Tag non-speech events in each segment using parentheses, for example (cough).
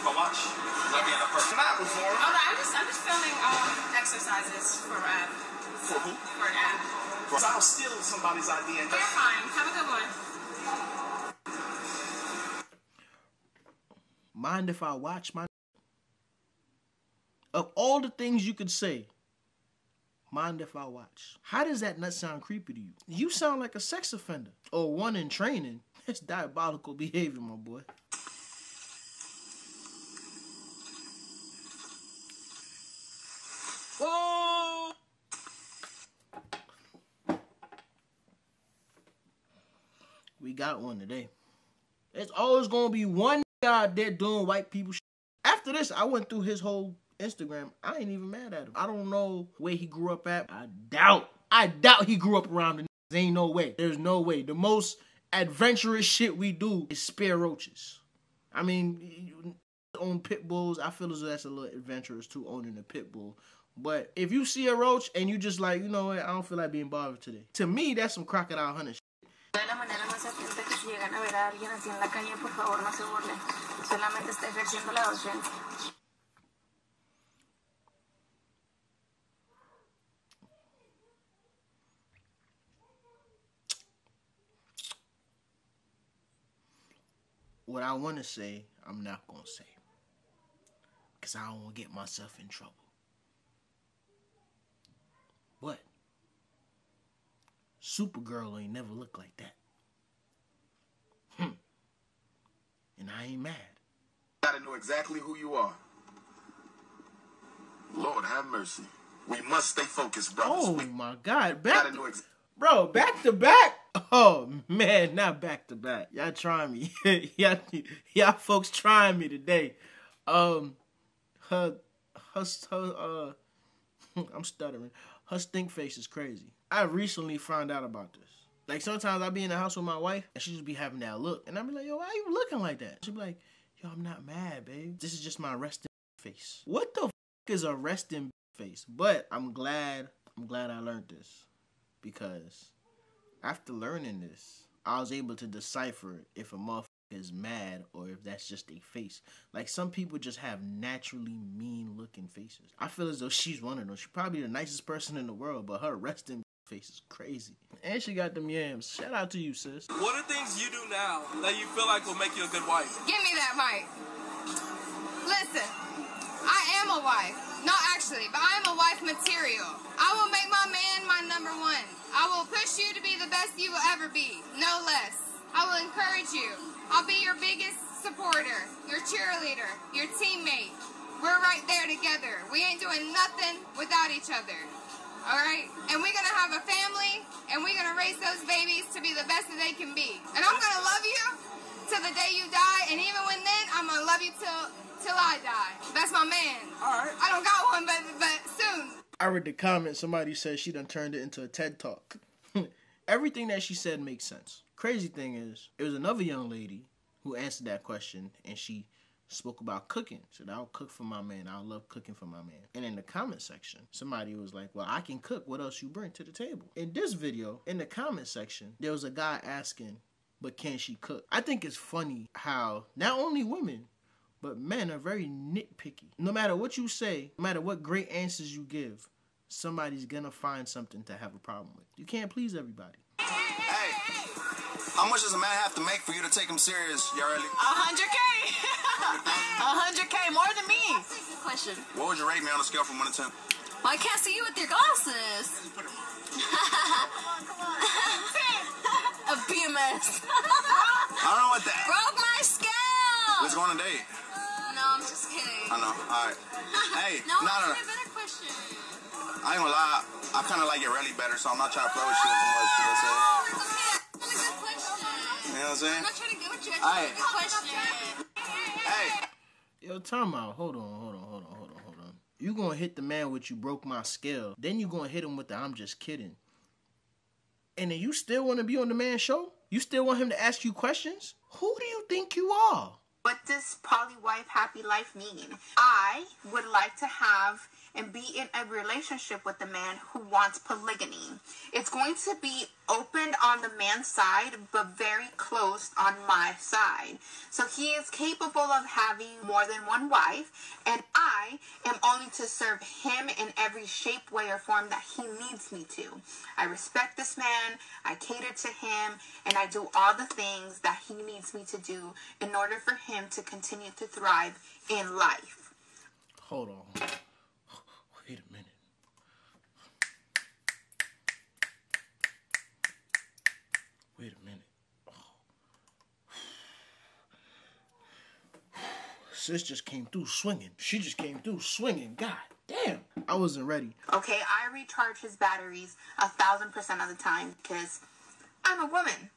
if I watch? Let me in a person. Not before. Oh, no, I'm just, I'm just filming um, exercises for Rap. For who? For an app. So I'll steal somebody's idea. You're fine. Have a good one. Mind if I watch my of all the things you could say, mind if I watch. How does that not sound creepy to you? You sound like a sex offender or one in training. That's diabolical behavior, my boy. We got one today. It's always gonna be one guy out there doing white people. After this, I went through his whole Instagram. I ain't even mad at him. I don't know where he grew up at. I doubt. I doubt he grew up around the niggas. Ain't no way. There's no way. The most adventurous shit we do is spare roaches. I mean, own pit bulls. I feel as though that's a little adventurous too, owning a pit bull. But if you see a roach and you just like, you know what, I don't feel like being bothered today. To me, that's some crocodile hunting. De la manera más atenta que si llegan a ver a alguien así en la calle, por favor no se burlen. Solamente está ejerciendo la docencia. What I want to say, I'm not going to say. Because I don't want to get myself in trouble. But Supergirl ain't never looked like that. Hmm. And I ain't mad. gotta know exactly who you are. Lord have mercy. We must stay focused, brothers. Oh we my God. Back gotta to, know ex- bro, back to back. Oh man, not back to back. Y'all trying me. (laughs) y'all, y'all folks trying me today. Um, her, her, her uh, (laughs) I'm stuttering. Her stink face is crazy. I recently found out about this. Like sometimes I be in the house with my wife and she just be having that look, and I be like, "Yo, why are you looking like that?" She be like, "Yo, I'm not mad, babe. This is just my resting face." What the f- is a resting face? But I'm glad. I'm glad I learned this because after learning this, I was able to decipher if a motherfucker is mad or if that's just a face. Like some people just have naturally mean looking faces. I feel as though she's one of them. She's probably the nicest person in the world, but her resting face is crazy. And she got them yams. Shout out to you, sis. What are things you do now that you feel like will make you a good wife? Give me that mic. Listen, I am a wife. Not actually, but I am a wife material. I will make my man my number one. I will push you to be the best you will ever be, no less. I will encourage you. I'll be your biggest supporter, your cheerleader, your teammate. We're right there together. We ain't doing nothing without each other. All right? And we're going to have a family, and we're going to raise those babies to be the best that they can be. And I'm going to love you till the day you die, and even when then, I'm going to love you till till I die. That's my man. All right. I don't got one, but but soon. I read the comment. Somebody said she done turned it into a TED talk. (laughs) Everything that she said makes sense. Crazy thing is, it was another young lady who answered that question, and she spoke about cooking. Said, "I'll cook for my man. I love cooking for my man." And in the comment section, somebody was like, "Well, I can cook. What else you bring to the table?" In this video, in the comment section, there was a guy asking, "But can she cook?" I think it's funny how not only women but men are very nitpicky. No matter what you say, no matter what great answers you give, somebody's gonna find something to have a problem with. You can't please everybody. Hey, how much does a man have to make for you to take him serious, Yareli? A hundred K. (laughs) A hundred K, more than me. Question. What would you rate me on a scale from 1 to 10? Well, I can't see you with your glasses. Put them on. Three. A BMS. I don't know what that. Broke my scale. Let's go on a date. Uh, no, I'm just kidding. I know. All right. Hey, (laughs) No, no, no, no. better question. I ain't gonna lie. I kind of like it really better, so I'm not trying to play with you as much. You know what I'm. That's a know what I'm saying? I'm saying? not trying to get with you. I just Alright. a question. Hey, Yo, time out. Hold on, hold on, hold on, hold on, hold on. You gonna hit the man with you broke my scale. Then you gonna hit him with the I'm just kidding. And then you still wanna be on the man's show? You still want him to ask you questions? Who do you think you are? what does poly wife happy life mean? I would like to have and be in a relationship with a man who wants polygamy. It's going to be opened on the man's side, but very closed on my side. So he is capable of having more than one wife, and I am only to serve him in every shape, way, or form that he needs me to. I respect this man, I cater to him, and I do all the things that he needs me to do in order for him to continue to thrive in life. Hold on. Wait a minute. Wait a minute. Oh. Sis just came through swinging. She just came through swinging. God damn. I wasn't ready. Okay, I recharge his batteries a thousand percent of the time because I'm a woman.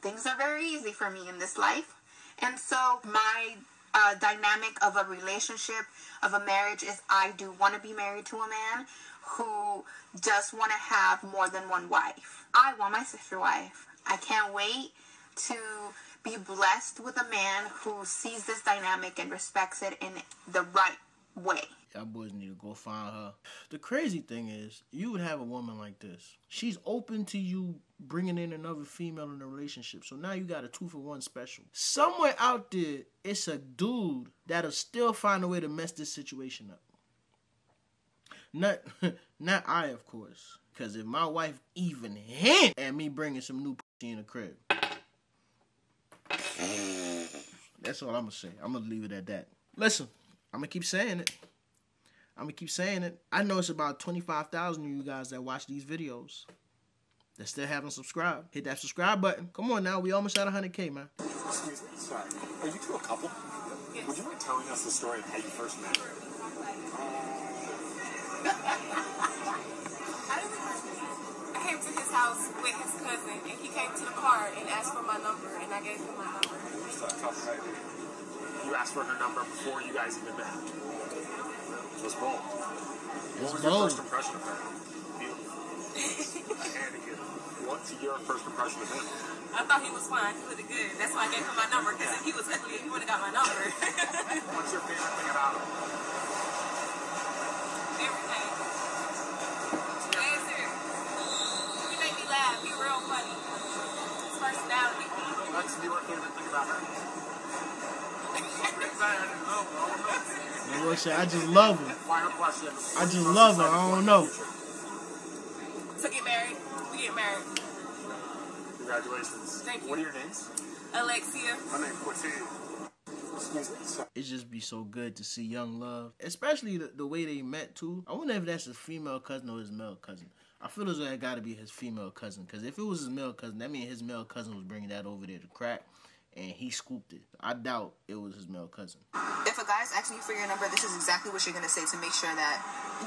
Things are very easy for me in this life. And so my uh, dynamic of a relationship, of a marriage, is I do want to be married to a man who just want to have more than one wife. I want my sister wife. I can't wait to be blessed with a man who sees this dynamic and respects it in the right way. Y'all boys need to go find her. The crazy thing is, you would have a woman like this. She's open to you bringing in another female in a relationship. So now you got a two for one special. Somewhere out there, it's a dude that'll still find a way to mess this situation up. Not, (laughs) not I, of course. Because if my wife even hint at me bringing some new pussy in the crib, (laughs) that's all I'm gonna say. I'm gonna leave it at that. Listen, I'm gonna keep saying it. I'm gonna keep saying it. I know it's about 25,000 of you guys that watch these videos that still haven't subscribed. Hit that subscribe button. Come on now, we almost at 100k, man. Excuse me, sorry. Are you two a couple? Would you mind telling us the story of how you first met? (laughs) I came to his house with his cousin, and he came to the car and asked for my number, and I gave him my number. You asked for her number before you guys even met. It was bold. What was your first impression of her? Beautiful. and again, what's your first impression of him? I thought he was fine. He looked good. That's why I gave him my number, because if he was ugly, he would have got my number. (laughs) Man, what say? I just love her. I just love her. I don't know. To get married. We get married. Congratulations. Thank you. What are your names? Alexia. My name's Quincy. Excuse me. Sorry. It just be so good to see young love, especially the, the way they met too. I wonder if that's his female cousin or his male cousin. I feel as though that got to be his female cousin, because if it was his male cousin, that means his male cousin was bringing that over there to crack, and he scooped it. I doubt it was his male cousin. If a guy's asking you for your number, this is exactly what you're gonna say to make sure that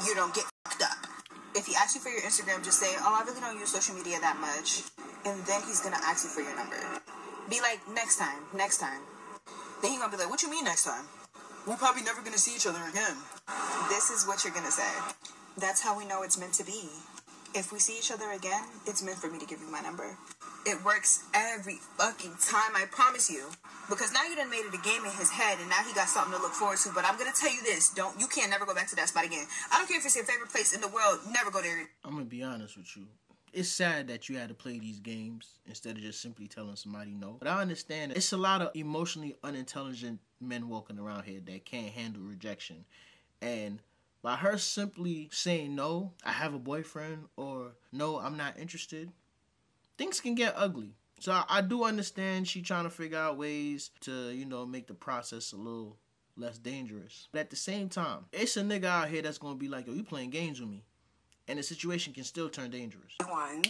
you don't get fucked up. If he asks you for your Instagram, just say, "Oh, I really don't use social media that much," and then he's gonna ask you for your number. Be like, "Next time, next time." Then he's gonna be like, "What you mean next time? We're probably never gonna see each other again." This is what you're gonna say. That's how we know it's meant to be. If we see each other again, it's meant for me to give you my number. It works every fucking time, I promise you. Because now you done made it a game in his head, and now he got something to look forward to. But I'm gonna tell you this: don't you can't never go back to that spot again. I don't care if it's your favorite place in the world. Never go there. I'm gonna be honest with you. It's sad that you had to play these games instead of just simply telling somebody no. But I understand it's a lot of emotionally unintelligent men walking around here that can't handle rejection. And by her simply saying no, I have a boyfriend, or no, I'm not interested, things can get ugly. So I, I do understand she trying to figure out ways to, you know, make the process a little less dangerous. But at the same time, it's a nigga out here that's gonna be like, yo, you playing games with me and the situation can still turn dangerous. One.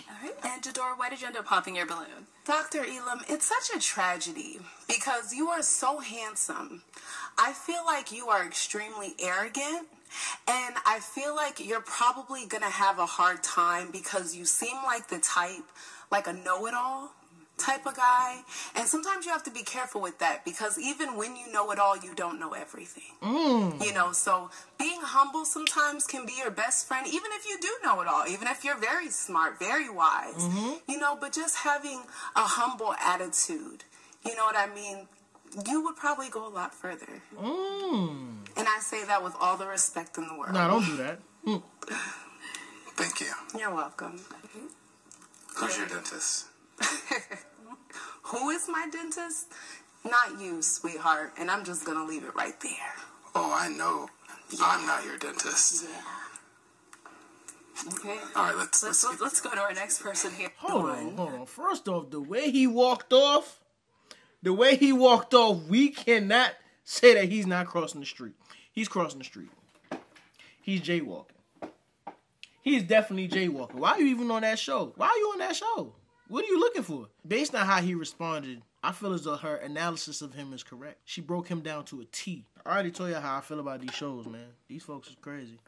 And Jador, why did you end up popping your balloon? Dr. Elam, it's such a tragedy because you are so handsome. I feel like you are extremely arrogant. And I feel like you're probably gonna have a hard time because you seem like the type, like a know it all type of guy. And sometimes you have to be careful with that because even when you know it all, you don't know everything. Mm. You know, so being humble sometimes can be your best friend, even if you do know it all, even if you're very smart, very wise, you know, but just having a humble attitude, you know what I mean? you would probably go a lot further. Mm. And I say that with all the respect in the world. No, don't do that. (laughs) Mm. Thank you. You're welcome. Who's your dentist? (laughs) Who is my dentist? Not you, sweetheart. And I'm just gonna leave it right there. Oh, I know. I'm not your dentist. Yeah. Okay. All right, let's let's let's, let's go to our next person here. Hold on, hold on. First off, the way he walked off, the way he walked off, we cannot say that he's not crossing the street. He's crossing the street. He's jaywalking. He's definitely jaywalking. Why are you even on that show? Why are you on that show? What are you looking for? Based on how he responded, I feel as though her analysis of him is correct. She broke him down to a T. I already told you how I feel about these shows, man. These folks is crazy.